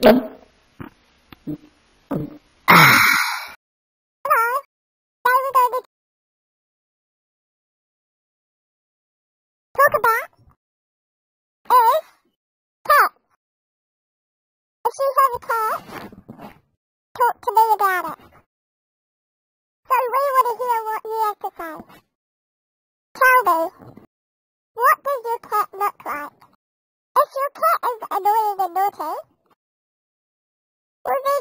talk about is cat. Have a cat, talk to me about it. So we want to hear what you have to say. Tell me, what does your cat look like? If your cat is annoying and naughty, করবে